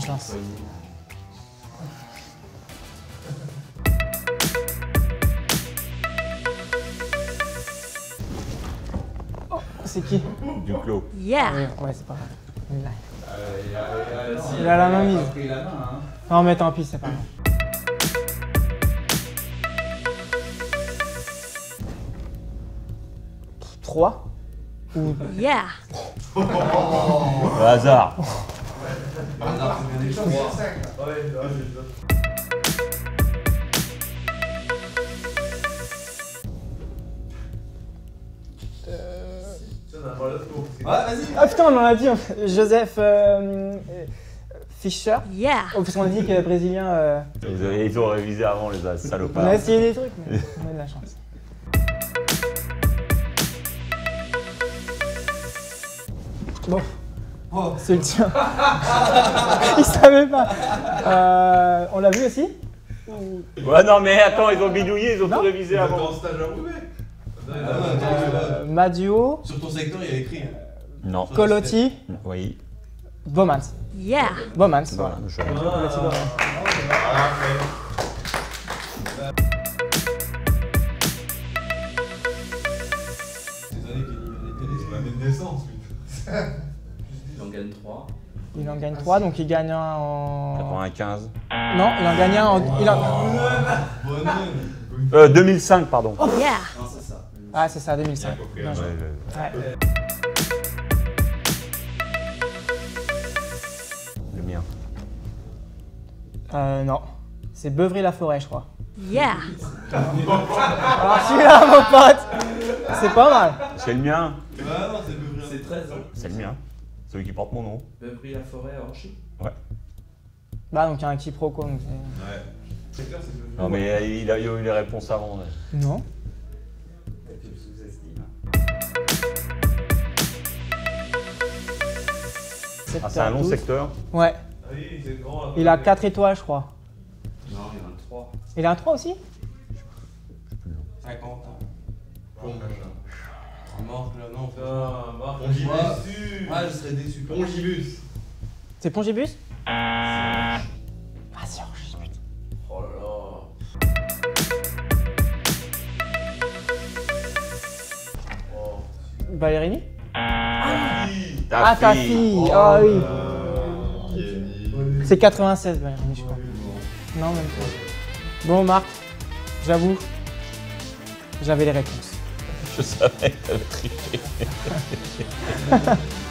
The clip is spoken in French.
chance. Oh, c'est qui? Duclos. Yeah. Oui, Ouais, c'est pas grave. Il a- Il a la main mise. Non, mais tant pis, c'est pas grave. Trois Ou Yeah. Au hasard. Ah putain, on en a dit. Joseph euh, euh, Fischer. Yeah. Oh, parce qu'on a dit que brésilien. euh, Ils ont, ils ont révisé avant, les on salopards. a essayé des trucs, mais on a de la chance. Bon. C'est le tien. Il savait pas. Euh, on l'a vu aussi Ouais, non, mais attends, ils ont bidouillé, ils ont tout révisé avant. en stage à Roubaix euh, Madio, Sur ton secteur, il y a écrit. hein. Non. Colotti, Oui. Bomans. Yeah. Bomans, Voilà. je- Bomans. Ces années naissance, putain. Il en gagne 3. Il en gagne 3, donc il gagne un en. 95. Non, il en gagne un en. il en- Bonhomme. Euh, 2005, pardon. Yeah. Non, c'est ça. Ah, c'est ça, 2005. compris, Bien Ouais, joué. le, Ouais. le mien. Euh, non. C'est Beuvry-la-Forêt, je crois. Yeah. Alors celui-là, mon pote, c'est pas mal. C'est le mien. Ah. C'est 13 ans. C'est le mien. Celui qui porte mon nom. Beuvry la forêt à Orchy. Ouais. Bah, donc il y a un quiproquo. Donc Ouais. C'est clair, c'est. Non, mais euh, il a eu les réponses avant. ouais. non. Ah, c'est un long 7h12. secteur. Ouais. Ah oui, c'est grand. Il a 4 étoiles, je crois. Non, il y en a 3. Il a un 3 aussi? 50 ans. Bon, Marc, là, non. Putain, Marc, Pongibus. moi, déçu. Ah, je serais déçu. Pongibus. C'est Pongibus Ah, c'est Orge, putain. Oh là là. Oh. Ballerini Ta Ah, ta fille Ah oui Kenny. C'est 96, Ballerini, je crois. Non, même pas. Bon, Marc, j'avoue, j'avais les réponses. Je savais que t'avais triché.